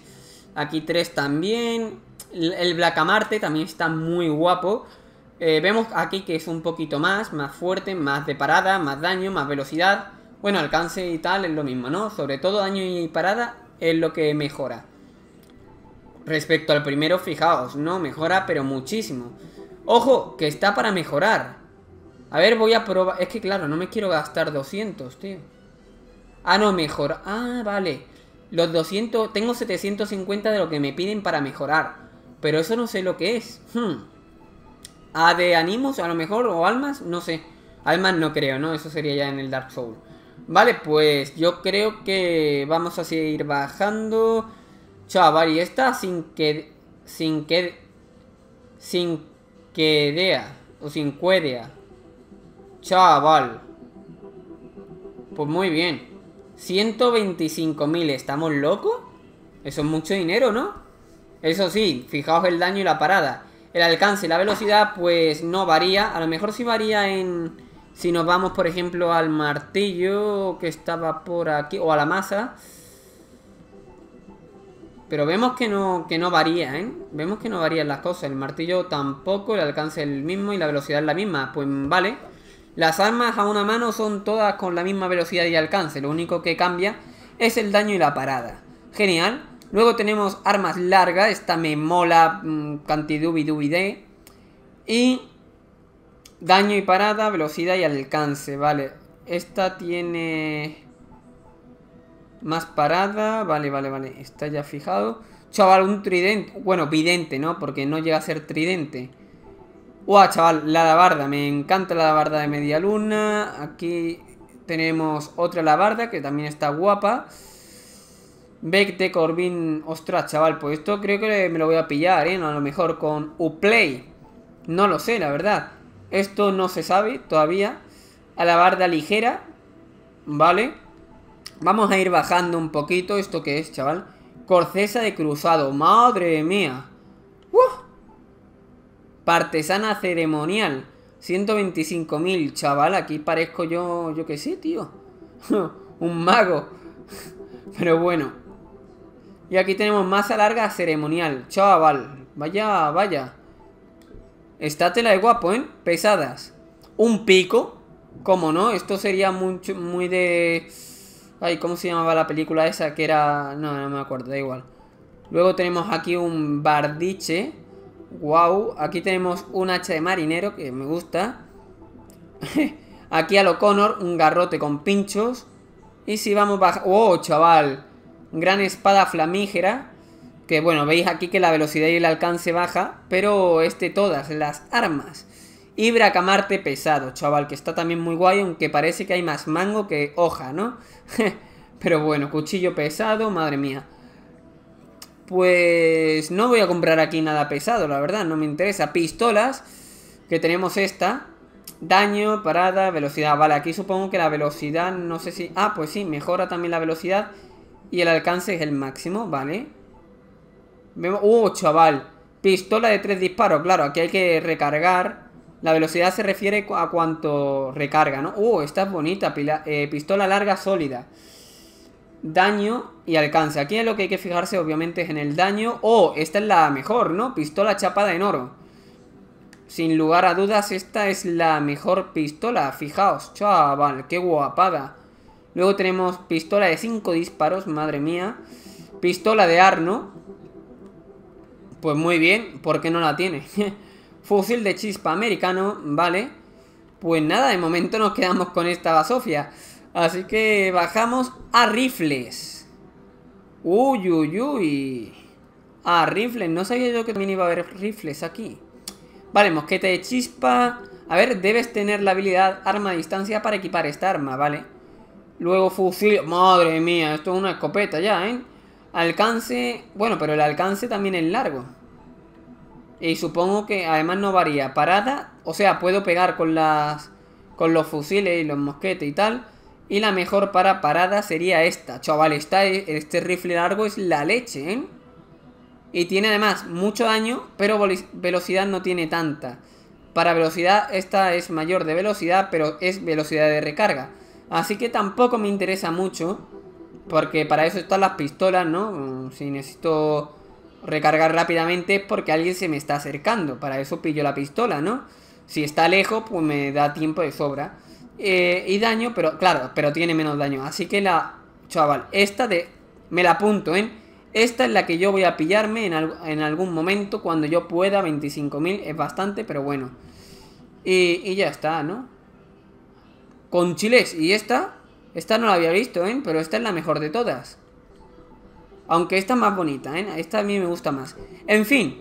Aquí 3 también. El Blacamarte también está muy guapo. Eh, vemos aquí que es un poquito más, más fuerte, más de parada, más daño, más velocidad. Bueno, alcance y tal es lo mismo, ¿no? Sobre todo daño y parada es lo que mejora. Respecto al primero, fijaos, ¿no? Mejora pero muchísimo. Ojo, que está para mejorar. A ver, voy a probar... Es que claro, no me quiero gastar 200, tío. Ah, no, mejor. Ah, vale. Los 200... Tengo 750 de lo que me piden para mejorar. Pero eso no sé lo que es. Hmm. A de animos, a lo mejor, o almas, no sé. Almas no creo, ¿no? Eso sería ya en el Dark Soul. Vale, pues yo creo que vamos a seguir bajando. Chaval, y esta sin que... Sin que... Sin que dea. O sin cuedea. Chaval. Pues muy bien. 125.000, ¿estamos locos? Eso es mucho dinero, ¿no? Eso sí, fijaos el daño y la parada. El alcance y la velocidad pues no varía. A lo mejor sí varía en... Si nos vamos, por ejemplo, al martillo que estaba por aquí. O a la masa. Pero vemos que no, que no varía, ¿eh? Vemos que no varían las cosas. El martillo tampoco, el alcance es el mismo y la velocidad es la misma. Pues vale. Las armas a una mano son todas con la misma velocidad y alcance. Lo único que cambia es el daño y la parada. Genial. Luego tenemos armas largas. Esta me mola. Mmm, cantidubidubide. Y daño y parada, velocidad y alcance. Vale. Esta tiene... Más parada. Vale, vale, vale. Está ya fijado. Chaval, un tridente. Bueno, vidente, ¿no? Porque no llega a ser tridente. Uah, chaval, la labarda. Me encanta la labarda de media luna. Aquí tenemos otra labarda que también está guapa. Beck Corbin. Ostras, chaval, pues esto creo que me lo voy a pillar, ¿eh? a lo mejor con Uplay. No lo sé, la verdad. Esto no se sabe todavía. A la barda ligera. ¿Vale? Vamos a ir bajando un poquito. ¿Esto qué es, chaval? Corcesa de cruzado. ¡Madre mía! ¡Uh! Partesana ceremonial. 125.000, chaval. Aquí parezco yo, yo qué sé, tío. un mago. Pero bueno. Y aquí tenemos masa larga ceremonial. Chaval. Vaya, vaya. Esta tela de guapo, ¿eh? Pesadas. Un pico. ¿Cómo no? Esto sería mucho, muy de... Ay, ¿cómo se llamaba la película esa? Que era... No, no me acuerdo, da igual. Luego tenemos aquí un bardiche. Wow. Aquí tenemos un hacha de marinero, que me gusta. aquí a lo Connor, un garrote con pinchos. Y si vamos baja... ¡Oh, chaval! Gran espada flamígera. Que bueno, veis aquí que la velocidad y el alcance baja. Pero este todas las armas. Y bracamarte pesado, chaval. Que está también muy guay. Aunque parece que hay más mango que hoja, ¿no? pero bueno, cuchillo pesado, madre mía. Pues no voy a comprar aquí nada pesado, la verdad. No me interesa. Pistolas. Que tenemos esta. Daño, parada, velocidad. Vale, aquí supongo que la velocidad, no sé si... Ah, pues sí, mejora también la velocidad. Y el alcance es el máximo, ¿vale? ¡Uh, chaval! Pistola de tres disparos, claro, aquí hay que recargar. La velocidad se refiere a cuánto recarga, ¿no? ¡Uh, esta es bonita! eh, pistola larga sólida. daño y alcance. Aquí es lo que hay que fijarse obviamente es en el daño. Oh, esta es la mejor, ¿no? Pistola chapada en oro. Sin lugar a dudas, esta es la mejor pistola. Fijaos, chaval, qué guapada. Luego tenemos pistola de 5 disparos, madre mía. Pistola de Arno. Pues muy bien, ¿por qué no la tiene? Fusil de chispa americano, vale. Pues nada, de momento nos quedamos con esta basofia. Así que bajamos a rifles. Uy, uy, uy. A rifles, no sabía yo que también iba a haber rifles aquí. Vale, mosquete de chispa. A ver, debes tener la habilidad arma a distancia para equipar esta arma, ¿vale? Luego fusil. Madre mía, esto es una escopeta ya, ¿eh? Alcance... Bueno, pero el alcance también es largo. Y supongo que además no varía. Parada, o sea, puedo pegar con las... Con los fusiles y los mosquetes y tal. Y la mejor para parada sería esta. Chaval, esta, este rifle largo es la leche, ¿eh? Y tiene además mucho daño, pero velocidad no tiene tanta. Para velocidad, esta es mayor de velocidad, pero es velocidad de recarga. Así que tampoco me interesa mucho, porque para eso están las pistolas, ¿no? Si necesito recargar rápidamente es porque alguien se me está acercando. Para eso pillo la pistola, ¿no? Si está lejos, pues me da tiempo de sobra. Eh, y daño, pero claro, pero tiene menos daño. Así que la, chaval, esta de... Me la apunto, ¿eh? Esta es la que yo voy a pillarme en, algún momento cuando yo pueda. 25.000 es bastante, pero bueno. Y, y, ya está, ¿no? Con chiles. Y esta, esta no la había visto, ¿eh? Pero esta es la mejor de todas. Aunque esta es más bonita, ¿eh? Esta a mí me gusta más. En fin.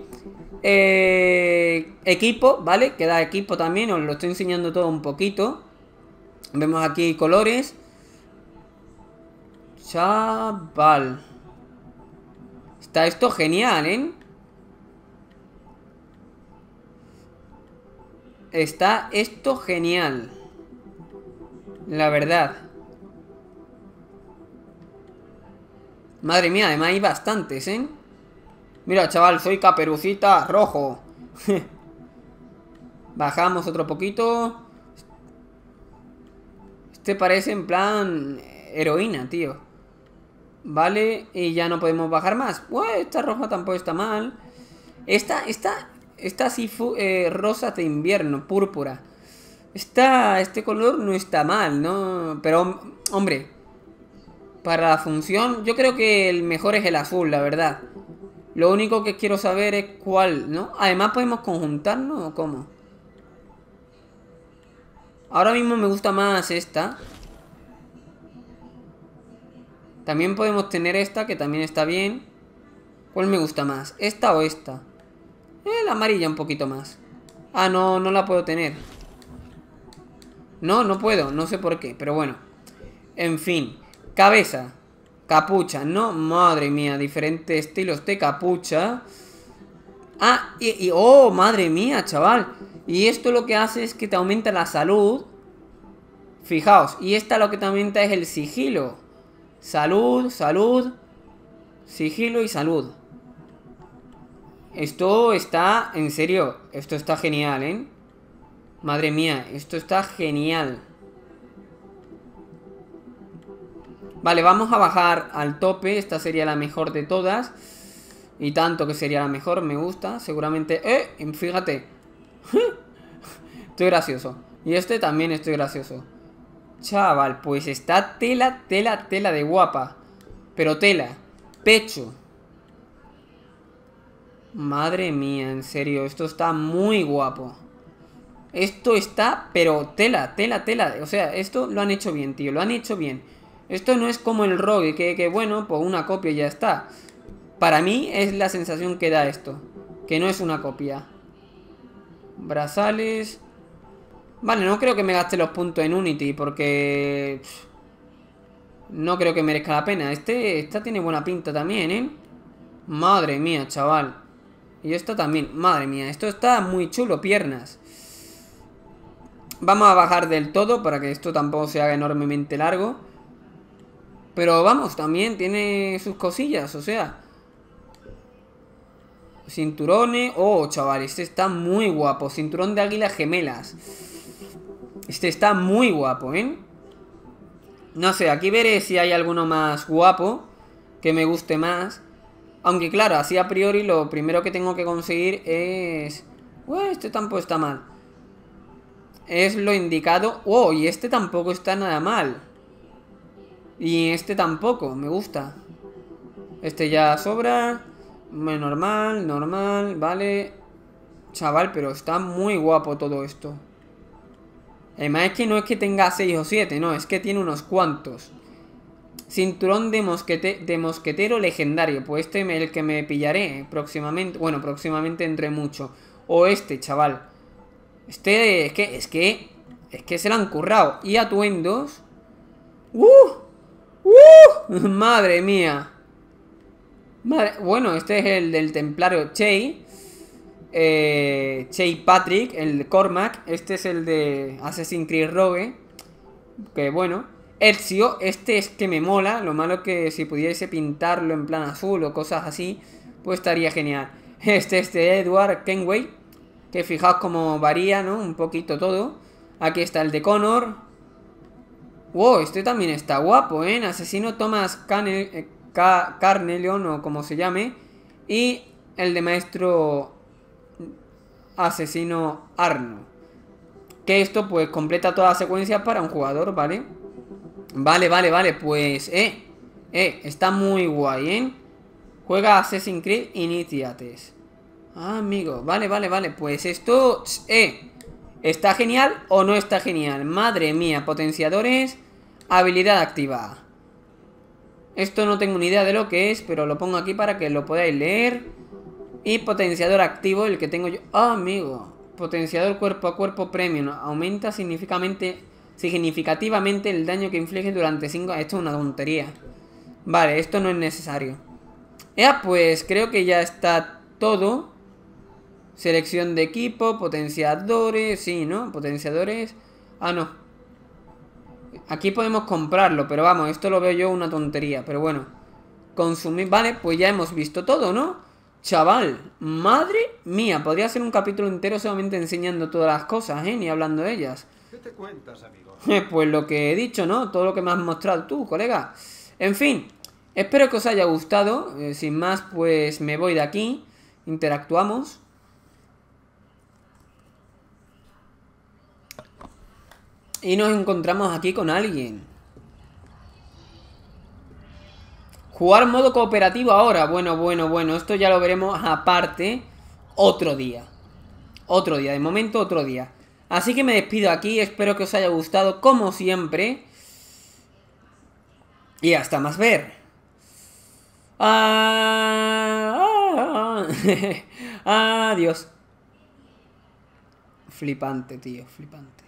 Eh, equipo, ¿vale? Queda equipo también. Os lo estoy enseñando todo un poquito. Vemos aquí colores. Chaval. Está esto genial, ¿eh? Está esto genial. La verdad. Madre mía, además hay bastantes, ¿eh? Mira, chaval, soy caperucita rojo. Bajamos otro poquito. Este parece en plan heroína, tío. Vale, y ya no podemos bajar más. esta roja tampoco está mal. Esta, esta, esta así eh, rosa de invierno, púrpura. Esta, este color no está mal, ¿no? Pero, hombre, para la función, yo creo que el mejor es el azul, la verdad. Lo único que quiero saber es cuál, ¿no? Además podemos conjuntarnos o cómo. Ahora mismo me gusta más esta. También podemos tener esta, que también está bien. ¿Cuál me gusta más? ¿Esta o esta? Eh, la amarilla un poquito más. Ah, no, no la puedo tener. No, no puedo, no sé por qué, pero bueno. En fin, cabeza, capucha, ¿no? Madre mía, diferentes estilos de capucha. Ah, y, oh, madre mía, chaval. Y esto lo que hace es que te aumenta la salud. Fijaos, y esta lo que te aumenta es el sigilo. Salud, salud. Sigilo y salud. Esto está, en serio, esto está genial, ¿eh? Madre mía, esto está genial. Vale, vamos a bajar al tope. Esta sería la mejor de todas. Y tanto que sería la mejor, me gusta. Seguramente... ¡Eh! Fíjate. estoy gracioso. Y este también estoy gracioso. Chaval, pues está tela, tela, tela de guapa. Pero tela. Pecho. Madre mía, en serio, esto está muy guapo. Esto está, pero tela, tela, tela. O sea, esto lo han hecho bien, tío, lo han hecho bien. Esto no es como el Rogue, que, que bueno, pues una copia y ya está. Para mí es la sensación que da esto. Que no es una copia. Brazales... Vale, no creo que me gaste los puntos en Unity porque... No creo que merezca la pena. Este, esta tiene buena pinta también, ¿eh? Madre mía, chaval. Y esto también. Madre mía, esto está muy chulo, piernas. Vamos a bajar del todo para que esto tampoco se haga enormemente largo. Pero vamos, también tiene sus cosillas, o sea... Cinturones. Oh, chaval, este está muy guapo. Cinturón de águilas gemelas. Este está muy guapo, ¿eh? No sé, aquí veré si hay alguno más guapo que me guste más. Aunque claro, así a priori lo primero que tengo que conseguir es... Uy, este tampoco está mal. Es lo indicado. Oh, y este tampoco está nada mal. Y este tampoco, me gusta. Este ya sobra. Normal, normal, vale. Chaval, pero está muy guapo todo esto. Además es que no es que tenga 6 o 7, no, es que tiene unos cuantos. Cinturón de, mosquete de mosquetero legendario. Pues este es el que me pillaré próximamente. Bueno, próximamente entre mucho. O este, chaval. Este es que, es que, es que se lo han currado. Y atuendos. ¡Uh! ¡Uh! Madre mía. Bueno, este es el del templario Chey. Eh, Chey Patrick, el de Cormac. Este es el de Assassin's Creed Rogue. Que bueno. Ezio, este es que me mola. Lo malo que si pudiese pintarlo en plan azul o cosas así, pues estaría genial. Este es de Edward Kenway. Que fijaos cómo varía, ¿no? Un poquito todo. Aquí está el de Connor. Wow, este también está guapo, ¿eh? Asesino Thomas Carnelion eh, o como se llame. Y el de Maestro Asesino Arno. Que esto pues completa toda la secuencia para un jugador, ¿vale? Vale, vale, vale, pues, eh, eh, está muy guay, ¿eh? Juega Assassin's Creed Initiates. Ah, amigo, vale, vale, vale, pues esto, eh, ¿está genial o no está genial? Madre mía, potenciadores, habilidad activa. Esto no tengo ni idea de lo que es, pero lo pongo aquí para que lo podáis leer. Y potenciador activo, el que tengo yo. Ah, amigo. Potenciador cuerpo a cuerpo premium. Aumenta significativamente, significativamente el daño que inflige durante 5... Esto es una tontería. Vale, esto no es necesario. Ya, pues creo que ya está todo. Selección de equipo, potenciadores, sí, ¿no? Potenciadores. Ah, no. Aquí podemos comprarlo, pero vamos, esto lo veo yo una tontería. Pero bueno. Consumir... Vale, pues ya hemos visto todo, ¿no? Chaval, madre mía, podría ser un capítulo entero solamente enseñando todas las cosas, ¿eh? Ni hablando de ellas. ¿Qué te cuentas, amigo? pues lo que he dicho, ¿no? Todo lo que me has mostrado tú, colega. En fin, espero que os haya gustado. Eh, sin más, pues me voy de aquí. Interactuamos. Y nos encontramos aquí con alguien. Jugar modo cooperativo ahora. Bueno, bueno, bueno. Esto ya lo veremos aparte otro día. Otro día. De momento, otro día. Así que me despido aquí. Espero que os haya gustado como siempre. Y hasta más ver. Ah, Adiós. Flipante, tío. Flipante.